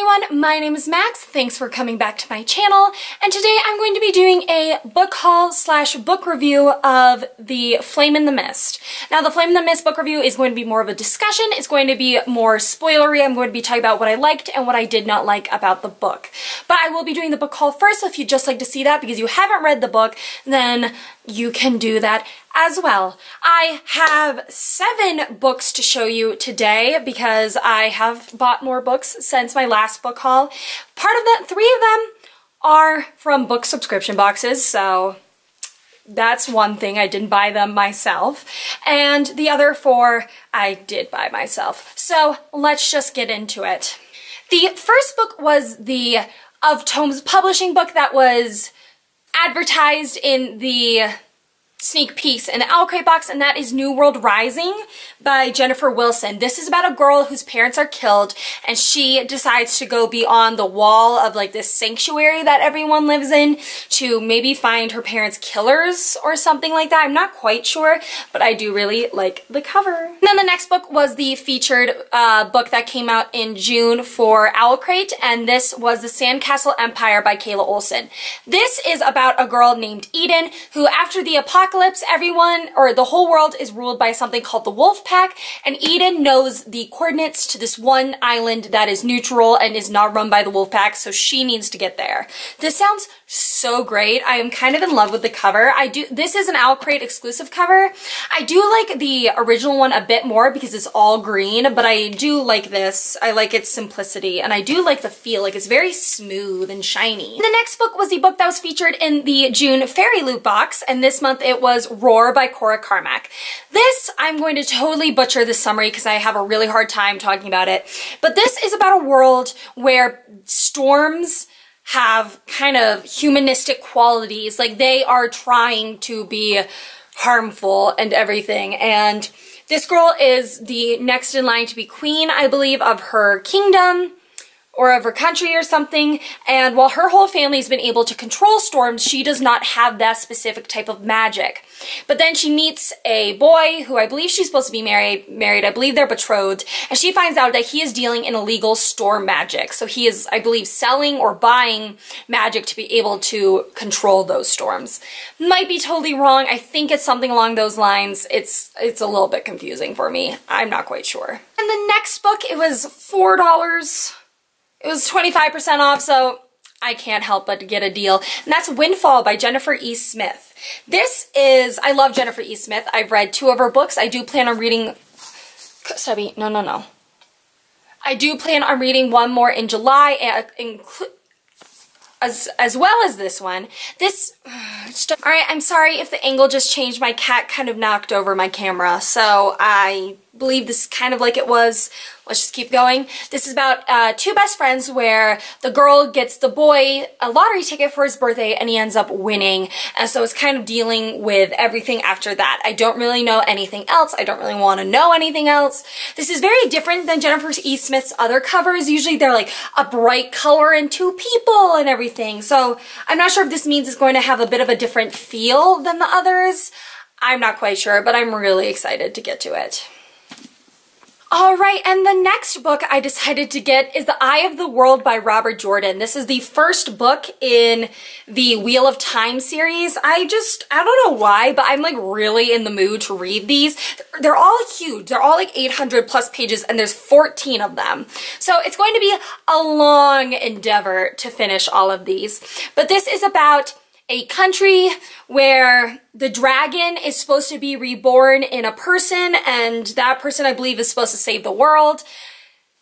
everyone, my name is Max. Thanks for coming back to my channel. And today I'm going to be doing a book haul slash book review of The Flame in the Mist. Now the Flame in the Mist book review is going to be more of a discussion. It's going to be more spoilery. I'm going to be talking about what I liked and what I did not like about the book. But I will be doing the book haul first, so if you'd just like to see that because you haven't read the book, then you can do that as well. I have seven books to show you today because I have bought more books since my last book haul. Part of that, three of them are from book subscription boxes, so that's one thing. I didn't buy them myself. And the other four I did buy myself. So let's just get into it. The first book was the Of Tomes Publishing book that was advertised in the sneak peeks in the Owl Crate box, and that is New World Rising by Jennifer Wilson. This is about a girl whose parents are killed, and she decides to go beyond the wall of like this sanctuary that everyone lives in to maybe find her parents' killers or something like that. I'm not quite sure, but I do really like the cover. And then the next book was the featured uh, book that came out in June for Owl Crate, and this was The Sandcastle Empire by Kayla Olson. This is about a girl named Eden who after the apocalypse apocalypse, everyone, or the whole world is ruled by something called the Wolf Pack, and Eden knows the coordinates to this one island that is neutral and is not run by the Wolf Pack, so she needs to get there. This sounds so great. I am kind of in love with the cover. I do, this is an Owl Crate exclusive cover. I do like the original one a bit more because it's all green, but I do like this. I like its simplicity, and I do like the feel, like it's very smooth and shiny. The next book was the book that was featured in the June Fairy Loot box, and this month it was Roar by Cora Carmack. This, I'm going to totally butcher the summary because I have a really hard time talking about it, but this is about a world where storms have kind of humanistic qualities, like they are trying to be harmful and everything, and this girl is the next in line to be queen, I believe, of her kingdom or of her country or something. And while her whole family's been able to control storms, she does not have that specific type of magic. But then she meets a boy who I believe she's supposed to be married, married. I believe they're betrothed. And she finds out that he is dealing in illegal storm magic. So he is, I believe, selling or buying magic to be able to control those storms. Might be totally wrong. I think it's something along those lines. It's, it's a little bit confusing for me. I'm not quite sure. And the next book, it was $4 it was 25% off, so I can't help but get a deal. And that's Windfall by Jennifer E. Smith. This is, I love Jennifer E. Smith. I've read two of her books. I do plan on reading, Stubby, no, no, no. I do plan on reading one more in July, uh, and as, as well as this one. This, alright, I'm sorry if the angle just changed. My cat kind of knocked over my camera, so I believe this is kind of like it was. Let's just keep going. This is about uh, two best friends where the girl gets the boy a lottery ticket for his birthday and he ends up winning. And so it's kind of dealing with everything after that. I don't really know anything else. I don't really want to know anything else. This is very different than Jennifer E. Smith's other covers. Usually they're like a bright color and two people and everything. So I'm not sure if this means it's going to have a bit of a different feel than the others. I'm not quite sure, but I'm really excited to get to it. All right, and the next book I decided to get is The Eye of the World by Robert Jordan. This is the first book in the Wheel of Time series. I just, I don't know why, but I'm like really in the mood to read these. They're all huge. They're all like 800 plus pages and there's 14 of them. So it's going to be a long endeavor to finish all of these. But this is about a country where the dragon is supposed to be reborn in a person and that person I believe is supposed to save the world.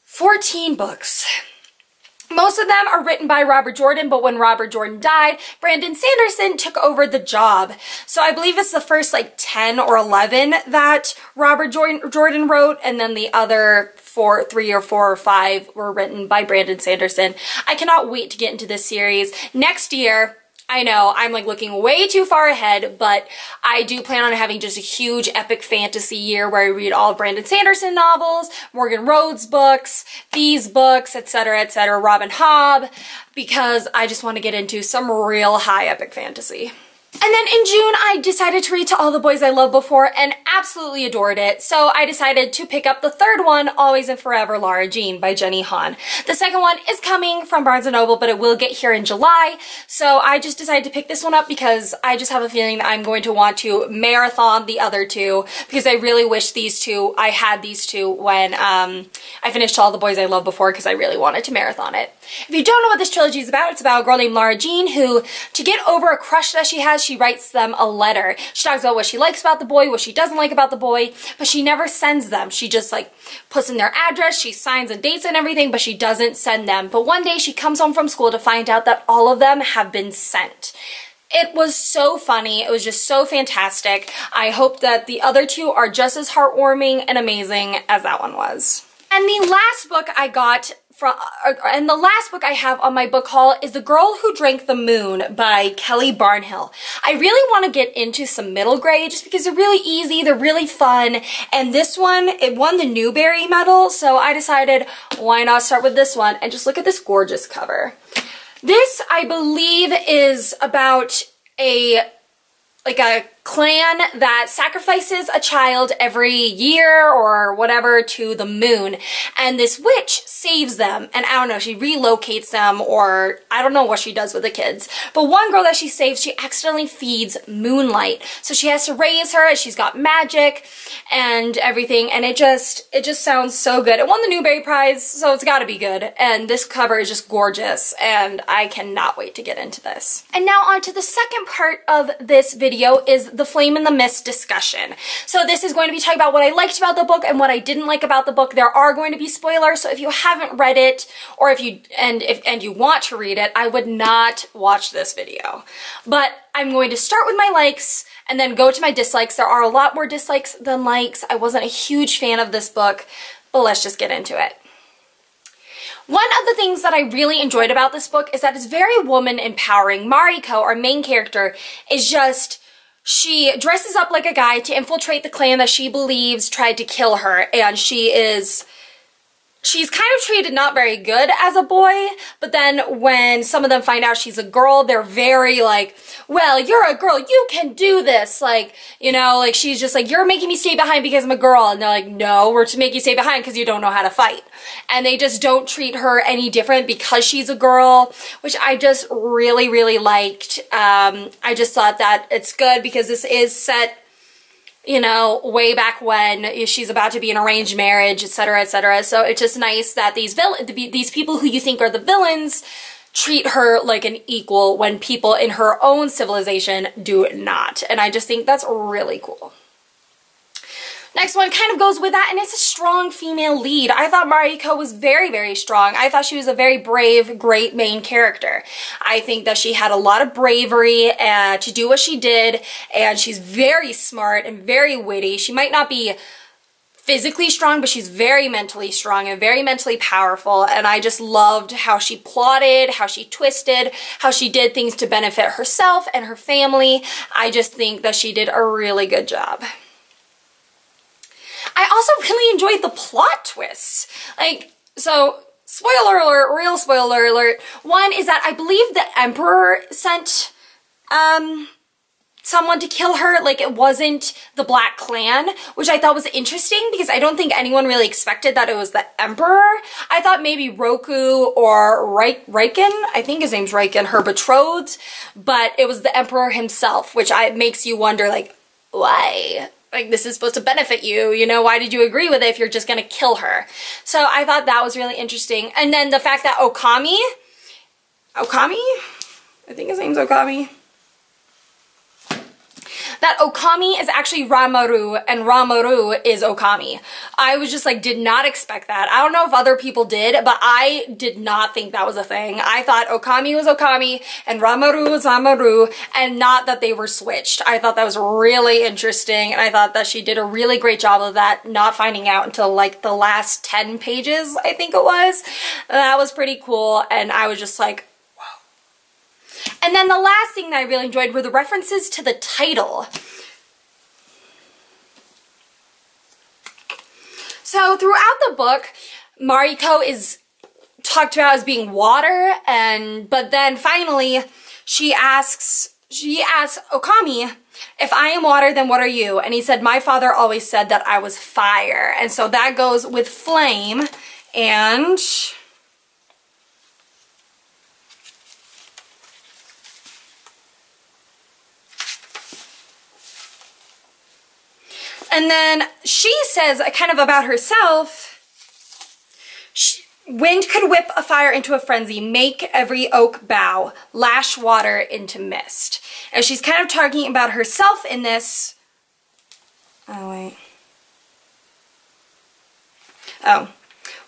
14 books. Most of them are written by Robert Jordan, but when Robert Jordan died, Brandon Sanderson took over the job. So I believe it's the first like 10 or 11 that Robert Jordan, wrote, and then the other four, three or four or five were written by Brandon Sanderson. I cannot wait to get into this series. Next year, I know I'm like looking way too far ahead, but I do plan on having just a huge epic fantasy year where I read all Brandon Sanderson novels, Morgan Rhodes books, these books, etc., etc., Robin Hobb, because I just want to get into some real high epic fantasy. And then in June, I decided to read To All the Boys I Loved Before and absolutely adored it. So I decided to pick up the third one, Always and Forever Lara Jean by Jenny Han. The second one is coming from Barnes & Noble, but it will get here in July. So I just decided to pick this one up because I just have a feeling that I'm going to want to marathon the other two because I really wish these two, I had these two when um, I finished To All the Boys I Loved Before because I really wanted to marathon it. If you don't know what this trilogy is about, it's about a girl named Lara Jean who, to get over a crush that she has, she writes them a letter. She talks about what she likes about the boy, what she doesn't like about the boy, but she never sends them. She just like puts in their address, she signs and dates and everything, but she doesn't send them. But one day she comes home from school to find out that all of them have been sent. It was so funny. It was just so fantastic. I hope that the other two are just as heartwarming and amazing as that one was. And the last book I got from, uh, uh, and the last book I have on my book haul is The Girl Who Drank the Moon by Kelly Barnhill. I really want to get into some middle grade just because they're really easy, they're really fun, and this one, it won the Newbery Medal, so I decided why not start with this one, and just look at this gorgeous cover. This, I believe, is about a, like a clan that sacrifices a child every year or whatever to the moon. And this witch saves them. And I don't know she relocates them or I don't know what she does with the kids. But one girl that she saves she accidentally feeds moonlight. So she has to raise her she's got magic and everything. And it just it just sounds so good. It won the Newbery Prize so it's got to be good. And this cover is just gorgeous. And I cannot wait to get into this. And now on to the second part of this video is the Flame in the Mist discussion. So this is going to be talking about what I liked about the book and what I didn't like about the book. There are going to be spoilers, so if you haven't read it or if you and if and you want to read it, I would not watch this video. But I'm going to start with my likes and then go to my dislikes. There are a lot more dislikes than likes. I wasn't a huge fan of this book, but let's just get into it. One of the things that I really enjoyed about this book is that it's very woman empowering. Mariko, our main character, is just she dresses up like a guy to infiltrate the clan that she believes tried to kill her, and she is she's kind of treated not very good as a boy, but then when some of them find out she's a girl, they're very like, well, you're a girl, you can do this. Like, you know, like she's just like, you're making me stay behind because I'm a girl. And they're like, no, we're to make you stay behind because you don't know how to fight. And they just don't treat her any different because she's a girl, which I just really, really liked. Um, I just thought that it's good because this is set you know, way back when she's about to be in arranged marriage, etc., etc. So it's just nice that these these people who you think are the villains treat her like an equal when people in her own civilization do not. And I just think that's really cool. Next one kind of goes with that, and it's a strong female lead. I thought Mariko was very, very strong. I thought she was a very brave, great main character. I think that she had a lot of bravery uh, to do what she did, and she's very smart and very witty. She might not be physically strong, but she's very mentally strong and very mentally powerful. And I just loved how she plotted, how she twisted, how she did things to benefit herself and her family. I just think that she did a really good job. I also really enjoyed the plot twists. Like, so spoiler alert, real spoiler alert. One is that I believe the Emperor sent um, someone to kill her. Like, it wasn't the Black Clan, which I thought was interesting because I don't think anyone really expected that it was the Emperor. I thought maybe Roku or Riken, I think his name's Riken, her betrothed, but it was the Emperor himself, which I makes you wonder, like, why? Like this is supposed to benefit you, you know, why did you agree with it if you're just gonna kill her? So I thought that was really interesting. And then the fact that Okami, Okami? I think his name's Okami that Okami is actually Ranmaru and Ranmaru is Okami. I was just like, did not expect that. I don't know if other people did, but I did not think that was a thing. I thought Okami was Okami and Ranmaru was Ranmaru and not that they were switched. I thought that was really interesting and I thought that she did a really great job of that, not finding out until like the last 10 pages, I think it was. That was pretty cool and I was just like, and then the last thing that I really enjoyed were the references to the title. So throughout the book, Mariko is talked about as being water and but then finally she asks she asks Okami, if I am water, then what are you? And he said, my father always said that I was fire. And so that goes with flame. And And then she says uh, kind of about herself, she, wind could whip a fire into a frenzy, make every oak bow, lash water into mist. And she's kind of talking about herself in this. Oh, wait. Oh,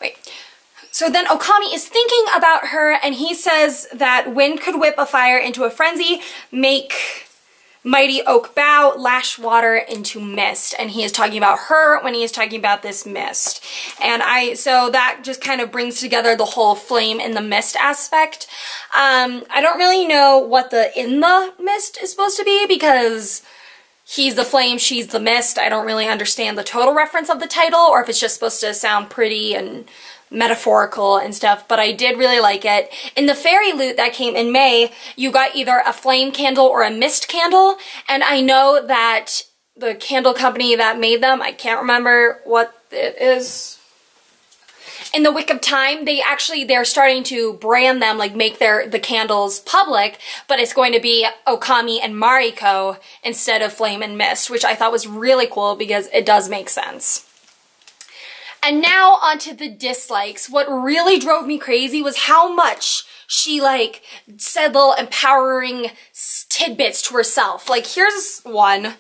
wait. So then Okami is thinking about her and he says that wind could whip a fire into a frenzy, make mighty oak bow, lash water into mist. And he is talking about her when he is talking about this mist. And I, so that just kind of brings together the whole flame in the mist aspect. Um, I don't really know what the in the mist is supposed to be because he's the flame, she's the mist. I don't really understand the total reference of the title or if it's just supposed to sound pretty and metaphorical and stuff, but I did really like it. In the fairy loot that came in May, you got either a flame candle or a mist candle, and I know that the candle company that made them, I can't remember what it is. In the Wick of Time, they actually, they're starting to brand them, like make their, the candles public, but it's going to be Okami and Mariko instead of Flame and Mist, which I thought was really cool because it does make sense. And now onto the dislikes. What really drove me crazy was how much she like said little empowering tidbits to herself. Like here's one.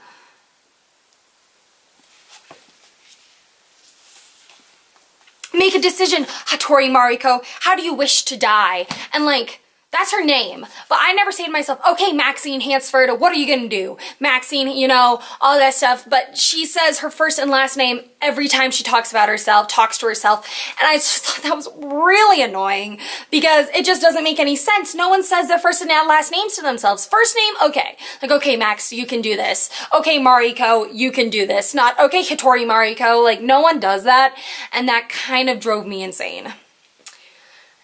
Make a decision, Hattori Mariko. How do you wish to die? And like, that's her name. But I never say to myself, okay, Maxine Hansford, what are you gonna do? Maxine, you know, all that stuff. But she says her first and last name every time she talks about herself, talks to herself. And I just thought that was really annoying because it just doesn't make any sense. No one says their first and last names to themselves. First name, okay. Like, okay, Max, you can do this. Okay, Mariko, you can do this. Not, okay, Hattori Mariko. Like, no one does that. And that kind of drove me insane.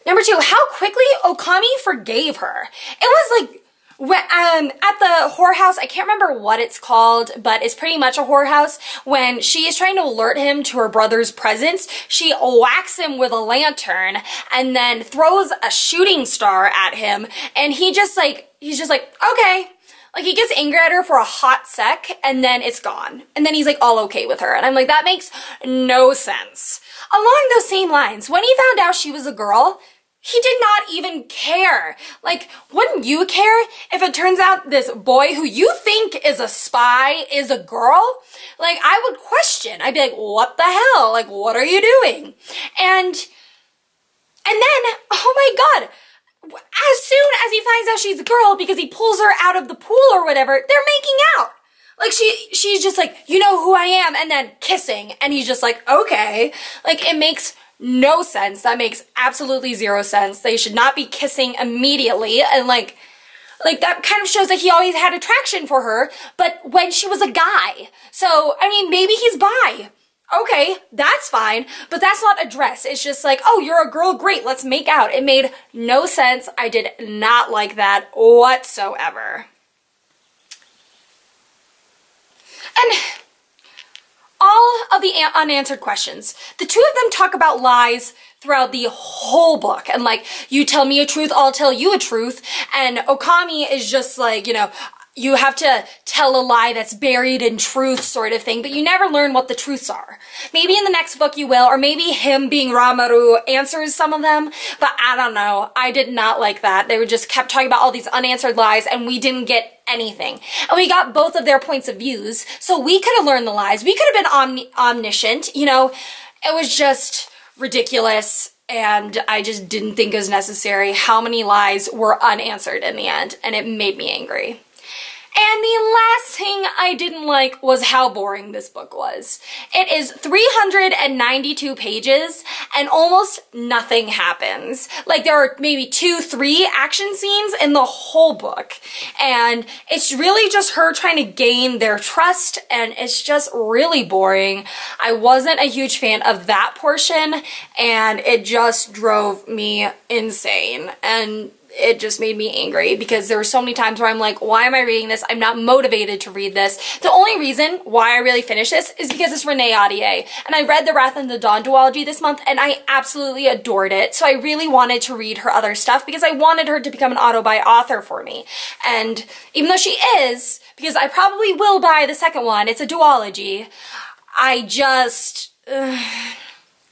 Number two, how quickly Okami forgave her. It was like, when, um, at the whorehouse, I can't remember what it's called, but it's pretty much a whorehouse. When she is trying to alert him to her brother's presence, she whacks him with a lantern and then throws a shooting star at him. And he just like, he's just like, okay. Like he gets angry at her for a hot sec and then it's gone. And then he's like all okay with her. And I'm like, that makes no sense. Along those same lines, when he found out she was a girl, he did not even care. Like, wouldn't you care if it turns out this boy who you think is a spy is a girl? Like, I would question. I'd be like, what the hell? Like, what are you doing? And, and then, oh my God, as soon as he finds out she's a girl because he pulls her out of the pool or whatever, they're making out. Like she, she's just like, you know who I am, and then kissing, and he's just like, okay. Like it makes no sense. That makes absolutely zero sense. They should not be kissing immediately and like like that kind of shows that he always had attraction for her, but when she was a guy. So, I mean, maybe he's bi. Okay, that's fine, but that's not addressed. It's just like, oh, you're a girl, great, let's make out. It made no sense. I did not like that whatsoever. And all of the unanswered questions. The two of them talk about lies throughout the whole book. And like, you tell me a truth, I'll tell you a truth. And Okami is just like, you know, you have to tell a lie that's buried in truth sort of thing, but you never learn what the truths are. Maybe in the next book you will, or maybe him being Ranmaru answers some of them, but I don't know. I did not like that. They were just kept talking about all these unanswered lies and we didn't get anything. And we got both of their points of views, so we could have learned the lies. We could have been omni omniscient, you know. It was just ridiculous and I just didn't think it was necessary how many lies were unanswered in the end, and it made me angry. And the last thing I didn't like was how boring this book was. It is 392 pages and almost nothing happens. Like there are maybe two, three action scenes in the whole book. And it's really just her trying to gain their trust and it's just really boring. I wasn't a huge fan of that portion and it just drove me insane. And it just made me angry because there were so many times where I'm like, why am I reading this? I'm not motivated to read this. The only reason why I really finished this is because it's Renee Ahdieh. And I read the Wrath and the Dawn duology this month and I absolutely adored it. So I really wanted to read her other stuff because I wanted her to become an auto-buy author for me. And even though she is, because I probably will buy the second one, it's a duology, I just...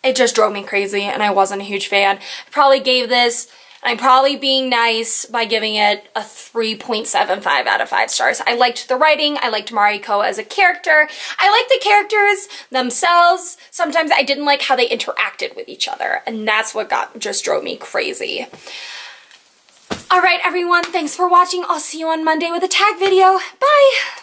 It just drove me crazy and I wasn't a huge fan. I probably gave this I'm probably being nice by giving it a 3.75 out of 5 stars. I liked the writing. I liked Mariko as a character. I liked the characters themselves. Sometimes I didn't like how they interacted with each other. And that's what got just drove me crazy. Alright everyone, thanks for watching. I'll see you on Monday with a tag video. Bye!